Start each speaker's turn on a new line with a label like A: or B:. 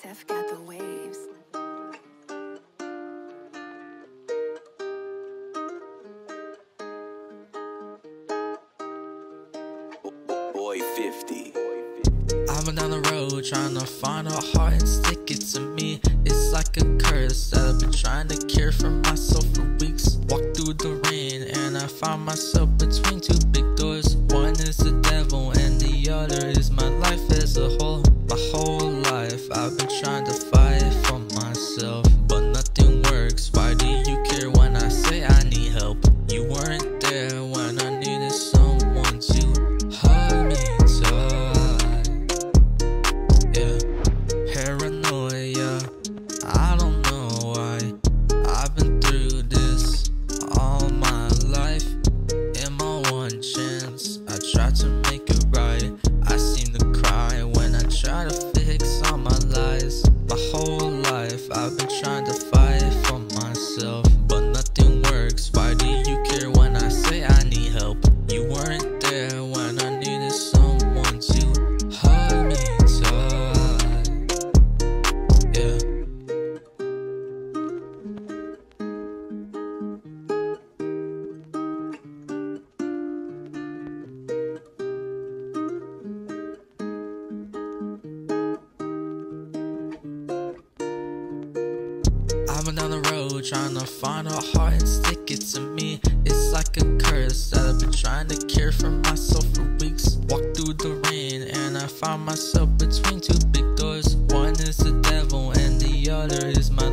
A: Seth got the waves. Boy 50.
B: I've been down the road trying to find a heart and stick it to me. It's like a curse that I've been trying to cure for myself for weeks. Walk through the rain and I find myself Driving down the road, trying to find a heart and stick it to me. It's like a curse that I've been trying to cure for myself for weeks. Walk through the rain, and I find myself between two big doors. One is the devil, and the other is my